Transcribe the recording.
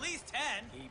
at least ten. He